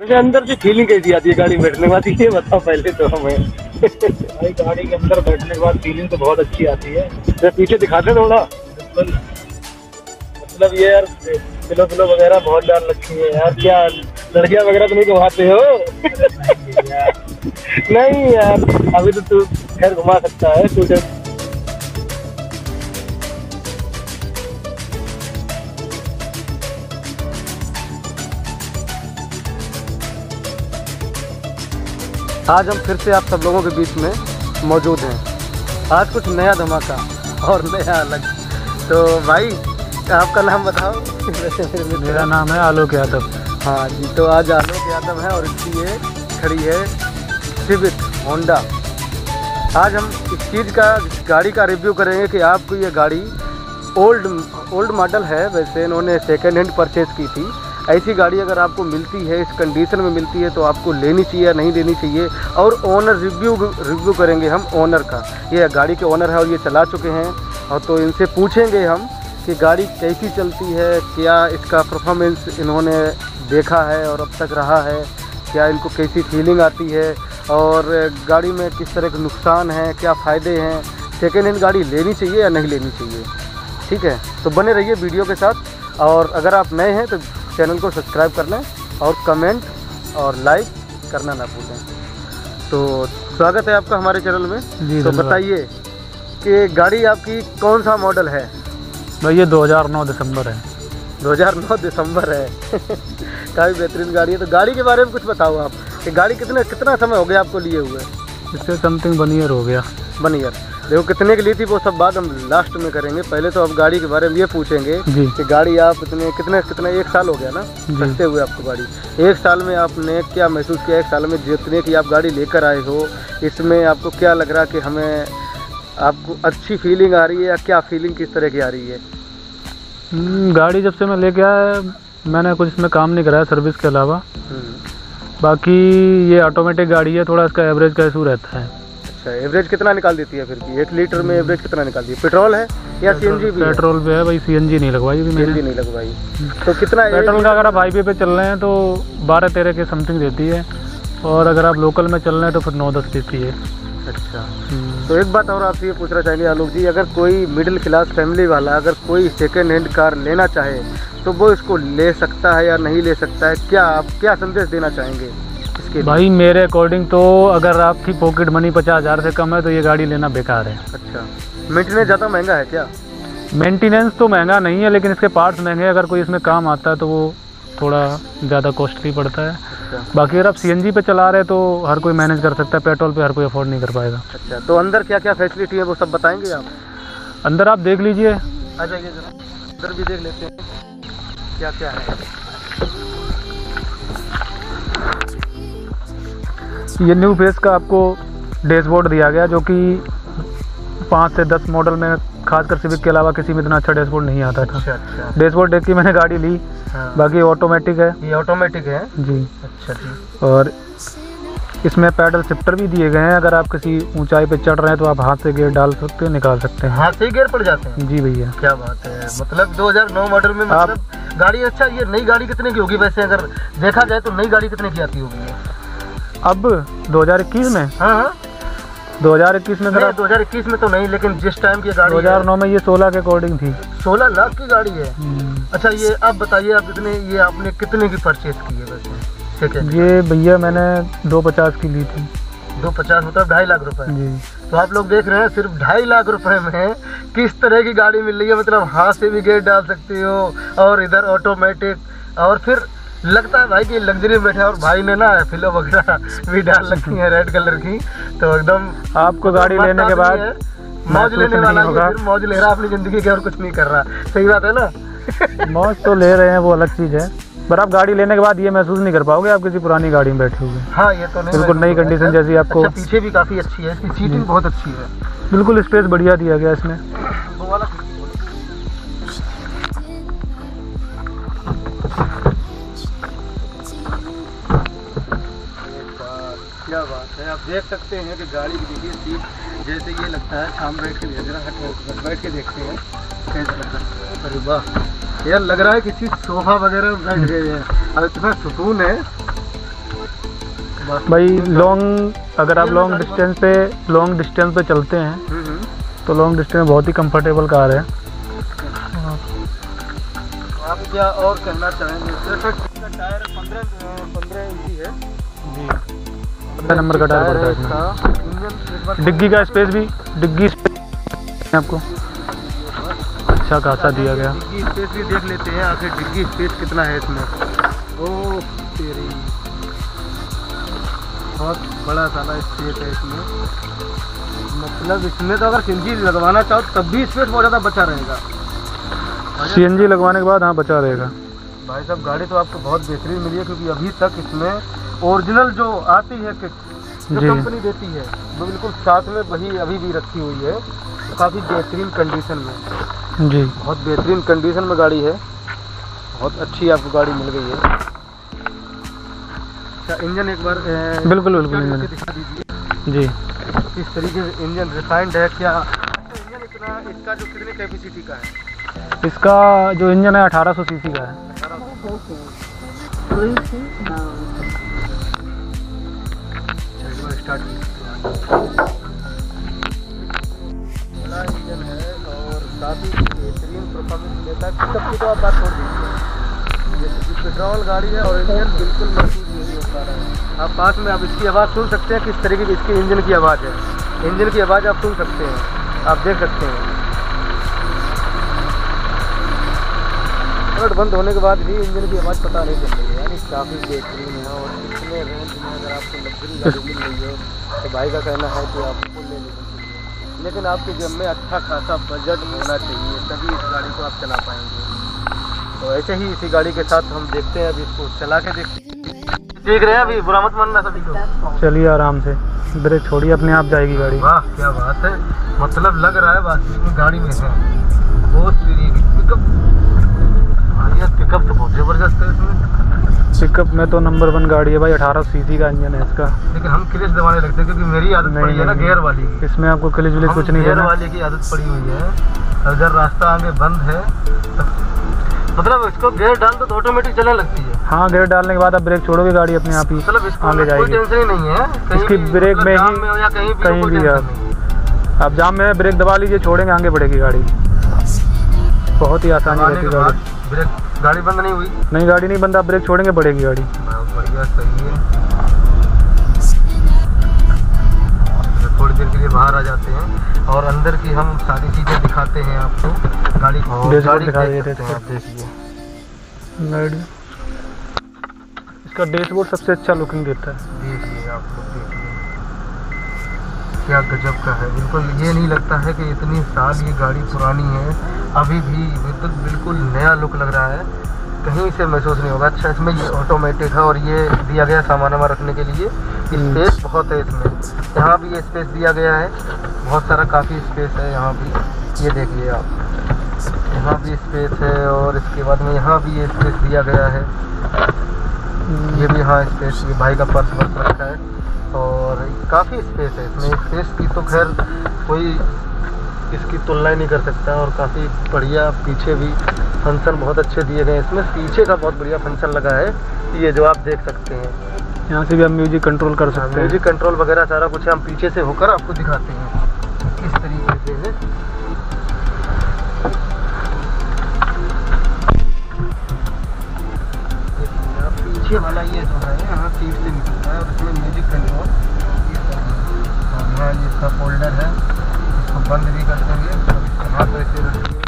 मुझे अंदर से फीलिंग कैसी आती है गाड़ी बैठने के बाद? ये बताओ पहले तो हमें। भाई गाड़ी के अंदर बैठने के बाद फीलिंग तो बहुत अच्छी आती है। जरा पीछे दिखाते थोड़ा। बिल्कुल। मतलब ये यार पिलो पिलो वगैरह बहुत डाल रखी है यार। क्या लड़कियाँ वगैरह तो नहीं घुमाते हो? नहीं यार अभी तो तू खैर घुमा सकता है तू जब आज हम फिर से आप सब लोगों के बीच में मौजूद हैं। आज कुछ नया धमाका और नया अलग। तो भाई आपका नाम बताओ। वैसे मेरा नाम है आलोक यादव। हाँ जी तो आज आलोक यादव है और इसकी ये खड़ी है सिविक होंडा आज हम इस चीज़ का गाड़ी का रिव्यू करेंगे कि आपको ये गाड़ी ओल्ड ओल्ड मॉडल है। वैसे इन्होंने सेकेंड हैंड परचेज़ की थी। ऐसी गाड़ी अगर आपको मिलती है, इस कंडीशन में मिलती है तो आपको लेनी चाहिए या नहीं लेनी चाहिए, और ओनर रिव्यू रिव्यू करेंगे हम ओनर का। ये गाड़ी के ओनर है और ये चला चुके हैं। और तो इनसे पूछेंगे हम कि गाड़ी कैसी चलती है, क्या इसका परफॉर्मेंस इन्होंने देखा है और अब तक रहा है, क्या इनको कैसी फीलिंग आती है, और गाड़ी में किस तरह के नुकसान हैं, क्या फ़ायदे हैं सेकेंड हैंड गाड़ी लेनी चाहिए या नहीं लेनी चाहिए। ठीक है तो बने रहिए वीडियो के साथ, और अगर आप नए हैं तो चैनल को सब्सक्राइब कर लें और कमेंट और लाइक करना ना भूलें। तो स्वागत है आपका हमारे चैनल में। जी, तो बताइए कि गाड़ी आपकी कौन सा मॉडल है? भाई ये 2009 दिसंबर है। 2009 दिसंबर है। काफ़ी बेहतरीन गाड़ी है। तो गाड़ी के बारे में कुछ बताओ आप कि गाड़ी कितने कितना समय हो गया आपको लिए हुए? इससे समथिंग वन ईयर हो गया। वन ईयर देखो कितने की ली थी वो सब बात हम लास्ट में करेंगे। पहले तो आप गाड़ी के बारे में ये पूछेंगे कि गाड़ी आप इतने कितने कितने एक साल हो गया ना। रखते हुए आपको गाड़ी। एक साल में आपने क्या महसूस किया? एक साल में जितने की आप गाड़ी लेकर आए हो इसमें आपको क्या लग रहा कि हमें आपको अच्छी फीलिंग आ रही है या क्या फीलिंग किस तरह की आ रही है? हम्म, गाड़ी जब से मैं लेके आया मैंने कुछ इसमें काम नहीं कराया सर्विस के अलावा। हम्म, बाकी ये ऑटोमेटिक गाड़ी है थोड़ा इसका एवरेज का इशू रहता है। अच्छा एवरेज कितना निकाल देती है फिर भी? एक लीटर में एवरेज कितना निकालती है पेट्रोल है या सी एन जी भी पेट्रोल पे है भाई सी एन जी नहीं लगवाई सी एन जी नहीं लगवाई। तो कितना पेट्रोल का अगर आप हाईवे पे चल रहे हैं तो बारह तेरह के समथिंग देती है। और अगर आप लोकल में चल रहे हैं तो फिर नौ दस देती है। अच्छा। हम्म, तो एक बात और आपसे ये पूछना चाहेंगे आलोक जी अगर कोई मिडिल क्लास फैमिली वाला अगर कोई सेकेंड हैंड कार लेना चाहे तो वो इसको ले सकता है या नहीं ले सकता है? क्या आप क्या संदेश देना चाहेंगे? लिए भाई मेरे अकॉर्डिंग तो अगर आपकी पॉकेट मनी पचास हज़ार से कम है तो ये गाड़ी लेना बेकार है। अच्छा। मेंटेनेंस ज़्यादा महँगा है क्या? मेंटेनेंस तो महँगा नहीं है लेकिन इसके पार्ट्स महँगे हैं। अगर कोई इसमें काम आता है तो वो थोड़ा ज़्यादा कॉस्टली पड़ता है। अच्छा। बाकी अगर आप सीएनजी पे चला रहे हैं तो हर कोई मैनेज कर सकता है। पेट्रोल पे हर कोई अफोर्ड नहीं कर पाएगा। अच्छा तो अंदर क्या क्या फैसिलिटी है वो सब बताएँगे आप? अंदर आप देख लीजिए। आ जाइए जरा। अंदर भी देख लेते हैं। क्या क्या है? ये न्यू फेस का आपको डैशबोर्ड दिया गया जो कि पाँच से दस मॉडल में खासकर सिविक के अलावा किसी में इतना अच्छा डैशबोर्ड नहीं आता था। अच्छा अच्छा। डैशबोर्ड देख के मैंने गाड़ी ली हाँ। बाकी ऑटोमेटिक है। ये ऑटोमेटिक है? जी। अच्छा जी। और इसमें पैडल शिफ्टर भी दिए गए हैं अगर आप किसी ऊंचाई पे चढ़ रहे हैं तो आप हाथ से गियर डाल सकते हैं निकाल सकते हैं। हाथ से ही गियर पड़ जाते हैं? जी भैया। क्या बात है। मतलब 2009 मॉडल में आप- मतलब गाड़ी अच्छा ये नई गाड़ी कितने की होगी? वैसे अगर देखा जाए तो नई गाड़ी कितने की आती होगी? अब 2021 में? हाँ हाँ। 2021 में अगर नहीं आप 2021 में तो नहीं लेकिन जिस टाइम की गाड़ी 2009 में ये 16 के अकॉर्डिंग थी। सोलह लाख की गाड़ी है? हम्म, अच्छा ये अब बताइए आप इतने ये आपने कितने की परचेज की है वैसे? सेकेंड ये भैया मैंने दो पचास की ली थी। दो पचास मतलब ढाई लाख रुपए। जी। तो आप लोग देख रहे हैं सिर्फ़ ढाई लाख रुपए में किस तरह की गाड़ी मिल रही है? मतलब हाथ से भी गेट डाल सकती हो और इधर ऑटोमेटिक और फिर लगता है भाई कि लग्जरी में बैठे और भाई ने ना फिलो वगैरह भी डाल रखी है रेड कलर की। तो एकदम आपको गाड़ी लेने के बाद मौज लेने वाला होगा। मौज ले रहा है अपनी ज़िंदगी की और कुछ नहीं कर रहा। सही बात है ना? मौज तो ले रहे हैं वो अलग चीज़ है। पर आप गाड़ी लेने के बाद ये महसूस नहीं कर पाओगे आप किसी पुरानी गाड़ी में बैठे हुए। हाँ ये तो नहीं बिल्कुल नई कंडीशन जैसी आपको- अच्छा पीछे भी काफ़ी अच्छी है इसकी सीटिंग बहुत अच्छी है। बिल्कुल स्पेस बढ़िया दिया गया इसमें आप देख सकते हैं कि गाड़ी की देखिए सीट जैसे ये लगता है शाम बैठ के जरा हट बैठ के देखते हैं। कैसा लगता है? अरे वाह यार लग रहा है किसी सोफा वगैरह में बैठ गए हैं। और इतना सुकून है। भाई लॉन्ग अगर आप लॉन्ग डिस्टेंस पे लॉन्ग डिस्टेंस पे चलते हैं हम्म, हम्म। तो लॉन्ग डिस्टेंस में बहुत ही कंफर्टेबल कार है। आप क्या और कहना चाहेंगे? टायर पंद्रह पंद्रह इंची है। जी। पंद्रह नंबर का टायर पड़ता है डिग्गी का स्पेस भी डिग्गी स्पेस आपको। अच्छा खासा दिया गया। डिग्गी स्पेस भी देख लेते हैं आखिर डिग्गी स्पेस कितना है इसमें। ओ तेरी। बहुत बड़ा सारा स्पेस है इसमें। मतलब इसमें तो अगर सिंजी लगवाना चाहो तब भी स्पेस बहुत ज़्यादा बचा रहेगा। सीएनजी लगवाने के बाद हाँ बचा रहेगा। भाई साहब गाड़ी तो आपको बहुत बेहतरीन मिली है क्योंकि अभी तक इसमें ओरिजिनल जो आती है किट जो कंपनी देती है वो बिल्कुल साथ में वही अभी भी रखी हुई है काफ़ी बेहतरीन कंडीशन में। जी। बहुत बेहतरीन कंडीशन में गाड़ी है बहुत अच्छी आपको गाड़ी मिल गई है। अच्छा इंजन एक बार अ, बिल्कुल बिल्कुल इंजन। दिखा दीजिए। जी। किस तरीके से इंजन रिफाइंड है क्या? इंजन इतना इसका जो कितने कैपेसिटी का है? इसका जो इंजन है अठारह सौ सीसी का है। स्टार्ट। बड़ा इंजन है और काफ़ी बेहतरीन परफॉर्मेंस देता है पिकअप की तो आप बात छोड़ दीजिए। जैसे कि पेट्रोल गाड़ी है और इंजन बिल्कुल महसूस नहीं हो पा रहा है। आप पास में आप इसकी आवाज़ सुन सकते हैं किस तरीके की इसके इंजन की आवाज़ है। इंजन की आवाज़ आप सुन सकते हैं आप देख सकते हैं। स्टार्ट बंद होने के बाद भी इंजन की आवाज़ पता नहीं चल रही है। यानी काफ़ी बेहतरीन है और इतने रेंज में अगर आपको लग्जरी गाड़ी मिल रही है तो भाई का कहना है कि आप फुल ले लेना लेकिन आपके जेब में अच्छा खासा बजट होना चाहिए तभी इस गाड़ी को आप चला पाएँगे। तो ऐसे ही इसी गाड़ी के साथ हम देखते हैं अभी इसको चला के देखते हैं। देख रहे हैं अभी बुरा मत मानना सभी चलिए आराम से। ब्रेक छोड़िए अपने आप जाएगी गाड़ी। वाह क्या बात है। मतलब लग रहा है वास्तविक में गाड़ी में है। बहुत पिकअप तो बहुत ज़बरदस्त है इसमें। पिकअप में तो नंबर वन गाड़ी है भाई अठारह सीसी का इंजन है इसका। लेकिन हम क्लिच दबाने लगते हैं क्योंकि मेरी आदत नहीं, पड़ी है ना गेयर वाली। इसमें आपको क्लिच विलिच कुछ नहीं गेयर वाले की आदत पड़ी हुई है। अगर रास्ता आगे बंद है तो मतलब इसको गेयर डाल दो तो ऑटोमेटिक चलने लगती है। हाँ गेयर डालने के बाद आप ब्रेक छोड़ोगे गाड़ी अपने आप ही मतलब इसको आगे कोई जाएगी। टेंशन ही नहीं है। इसकी ब्रेक मतलब में ही- में या कहीं भी कहीं भी आप- आप जाम में ब्रेक दबा लीजिए छोड़ेंगे आगे बढ़ेगी गाड़ी। बहुत ही आसानी रहती है गाड़ी। ब्रेक गाड़ी बंद नहीं हुई? नहीं गाड़ी नहीं बंद आप ब्रेक छोड़ेंगे बढ़ेगी गाड़ी। बढ़िया सही है। थोड़ी देर के लिए बाहर आ जाते हैं और अंदर की हम सारी चीज़ें दिखाते हैं आपको। गाड़ी को गाड़ी दिखा देते हैं आप देखिए गाड़ी। इसका डैशबोर्ड सबसे अच्छा लुकिंग देता है देखिए आप लोग देखिए क्या गजब का है। बिल्कुल ये नहीं लगता है कि इतनी साल ये गाड़ी पुरानी है। अभी भी बिल्कुल बिल्कुल नया लुक लग रहा है। कहीं से महसूस नहीं होगा। अच्छा इसमें ये ऑटोमेटिक है और ये दिया गया सामान वामान रखने के लिए। स्पेस बहुत है इसमें। यहाँ भी ये स्पेस दिया गया है। बहुत सारा काफ़ी स्पेस है यहाँ भी। ये देखिए आप। यहाँ भी स्पेस है और इसके बाद में यहाँ भी ये स्पेस दिया गया है। ये भी हाँ स्पेस ये भाई का पर्स वर्स रखा है। और काफ़ी स्पेस है इसमें। स्पेस की तो खैर कोई इसकी तुलना ही नहीं कर सकता और काफ़ी बढ़िया पीछे भी फ़ंक्शन बहुत अच्छे दिए गए हैं। इसमें पीछे का बहुत बढ़िया फ़ंक्शन लगा है। ये जो आप देख सकते हैं। यहाँ से भी हम म्यूज़िक कंट्रोल कर सकते हैं म्यूज़िक कंट्रोल वगैरह सारा कुछ हम पीछे से होकर आपको दिखाते हैं। इस तरीके से। है पीछे वाला ये जो है, यहाँ सीट से निकलता है और इसमें म्यूज़िक कंट्रोल और यहाँ इसका फोल्डर है, इसको बंद भी कर देंगे और इसके हाथ ऐसे रखिए।